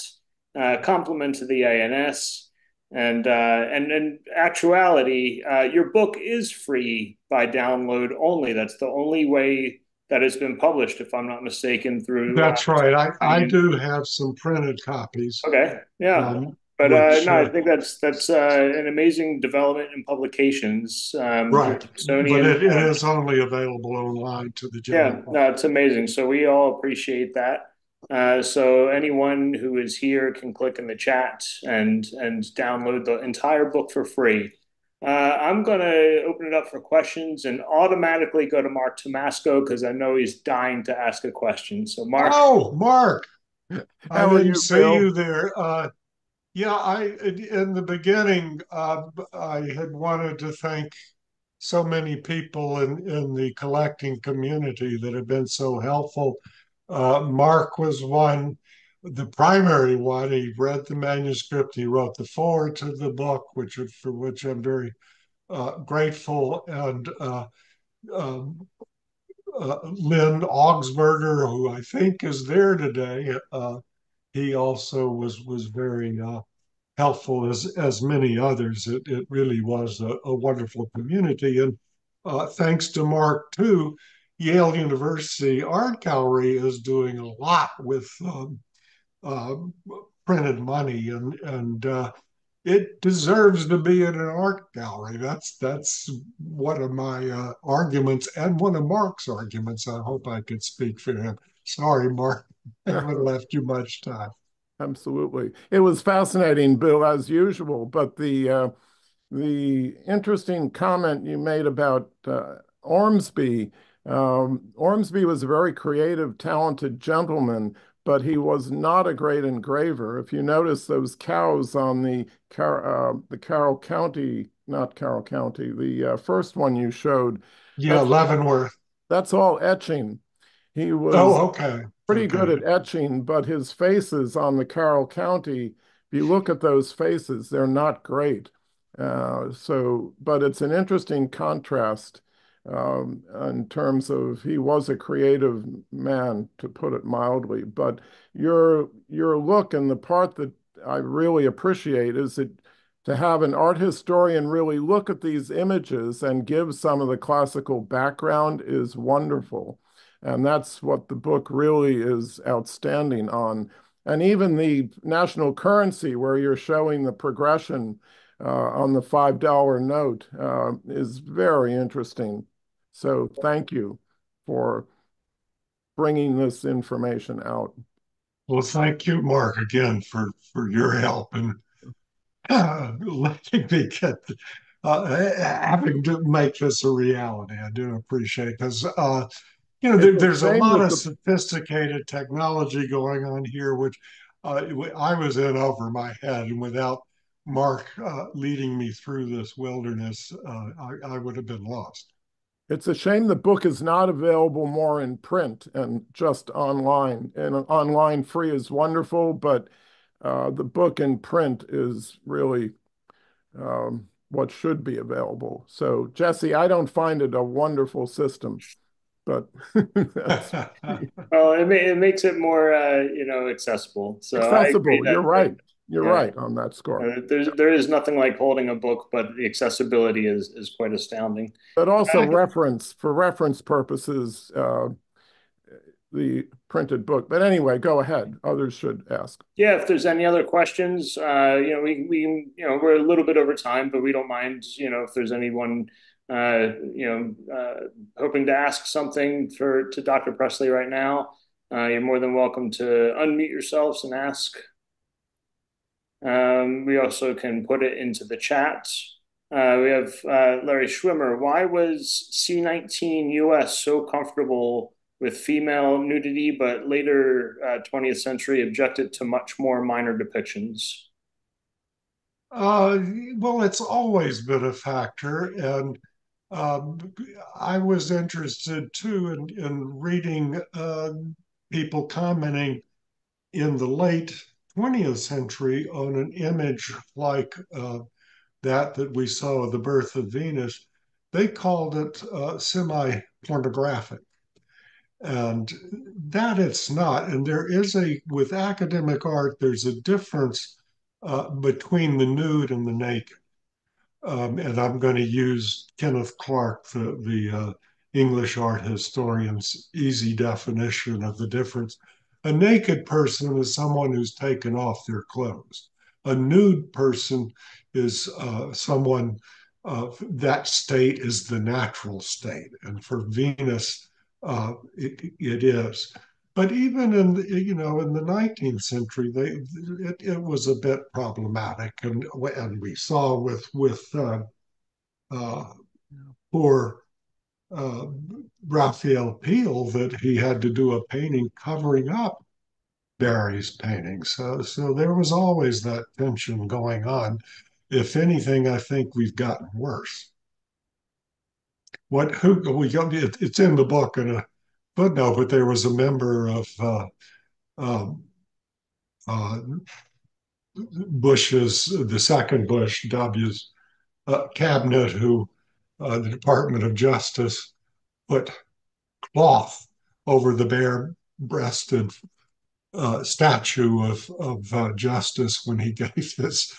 Uh, compliment to the ANS. And uh, and in actuality, uh, your book is free by download only. That's the only way that has been published, if I'm not mistaken. Through that's right. I, I do have some printed copies. Okay, yeah. Um, but uh, no, I think that's that's uh, an amazing development in publications. Um, right. Sony but it, it is only available online to the general. Yeah, no, it's amazing. So we all appreciate that. Uh, so anyone who is here can click in the chat and and download the entire book for free. Uh, I'm going to open it up for questions and automatically go to Mark Tomasko because I know he's dying to ask a question. So Mark. Oh, Mark. How I didn't you, see Bill? you there. Uh, yeah, I in the beginning uh, I had wanted to thank so many people in in the collecting community that have been so helpful. Uh, Mark was one, the primary one. He read the manuscript. He wrote the foreword to the book, which for which I'm very uh, grateful. And uh, um, uh, Len Augsburger, who I think is there today, uh, he also was was very uh, helpful as as many others. It, it really was a, a wonderful community, and uh, thanks to Mark too, Yale University Art Gallery is doing a lot with um, uh, printed money, and and uh, it deserves to be in an art gallery. That's that's one of my uh, arguments and one of Mark's arguments. I hope I could speak for him. Sorry, Mark, I haven't left you much time. Absolutely, it was fascinating, Bill, as usual. But the uh, the interesting comment you made about uh, Ormsby. Um, Ormsby was a very creative, talented gentleman but he was not a great engraver. If you notice those cows on the Car- uh, the Carroll County, not Carroll County, the uh, first one you showed. Yeah, that's, Leavenworth. That's all etching. He was oh, okay. Pretty good at etching, but his faces on the Carroll County, if you look at those faces, they're not great. Uh, so, but it's an interesting contrast um, in terms of he was a creative man, to put it mildly. But your your look and the part that I really appreciate is that to have an art historian really look at these images and give some of the classical background is wonderful. And that's what the book really is outstanding on. And even the national currency, where you're showing the progression uh, on the $5 note, uh, is very interesting. So thank you for bringing this information out. Well, thank you, Mark, again for for your help and uh, letting me get uh, having to make this a reality. I do appreciate because uh, you know there, there's a lot of sophisticated technology going on here, which uh, I was in over my head, and without Mark uh, leading me through this wilderness, uh, I, I would have been lost. It's a shame the book is not available more in print and just online. And online free is wonderful, but uh, the book in print is really um, what should be available. So, Jesse, I don't find it a wonderful system, but well, it, it makes it more, uh, you know, accessible. So accessible. You're right. You're yeah. right on that score. Uh, there's there is nothing like holding a book, but the accessibility is is quite astounding. But also uh, reference for reference purposes, uh, the printed book. But anyway, go ahead. Others should ask. Yeah, if there's any other questions, uh, you know, we we you know we're a little bit over time, but we don't mind. You know, if there's anyone. Uh, you know, uh, hoping to ask something for to Dr. Pressly right now, uh, you're more than welcome to unmute yourselves and ask. Um, we also can put it into the chat. Uh, we have uh, Larry Schwimmer. Why was C19 US so comfortable with female nudity, but later uh, 20th century objected to much more minor depictions? Uh, well, it's always been a factor. And um, I was interested too in, in reading uh, people commenting in the late 20th century on an image like uh, that that we saw of the birth of Venus, they called it uh, semi pornographic. And that it's not. And there is a, with academic art, there's a difference uh, between the nude and the naked. Um, and I'm going to use Kenneth Clark, the, the uh, English art historian's easy definition of the difference. A naked person is someone who's taken off their clothes. A nude person is uh, someone uh, that state is the natural state, and for Venus, uh, it, it is. But even in you know in the 19th century, they it, it was a bit problematic, and and we saw with with uh, uh, poor uh, Raphaelle Peale that he had to do a painting covering up Barry's paintings. So, so there was always that tension going on. If anything, I think we've gotten worse. What who we it, it's in the book in a footnote, but there was a member of uh, um, uh, Bush's the second Bush W's uh, cabinet who uh, the Department of Justice put cloth over the bare-breasted uh, statue of of uh, justice when he gave his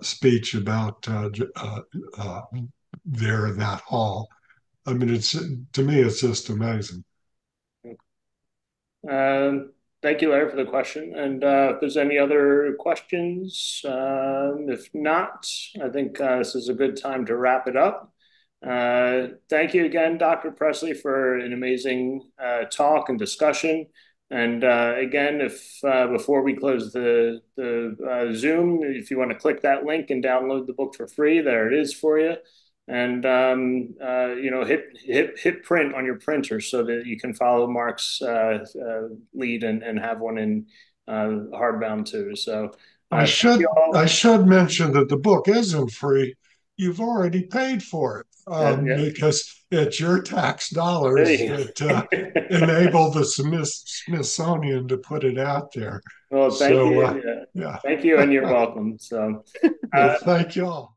speech about there in that hall. I mean, it's to me, it's just amazing. Um, thank you, Larry, for the question. And uh, if there's any other questions, um, if not, I think uh, this is a good time to wrap it up. Uh, thank you again, Dr. Pressly, for an amazing talk and discussion. And again, if before we close the the Zoom, if you want to click that link and download the book for free, there it is for you and um, uh, you know hit hit hit print on your printer so that you can follow Mark's uh, uh, lead and, and have one in uh, hardbound too. So I should I should mention that the book isn't free. You've already paid for it um, yeah, yeah. because it's your tax dollars that uh, enable the Smith, Smithsonian to put it out there. Well, thank so, you. Uh, yeah. Thank you, and you're welcome. So, well, thank you all.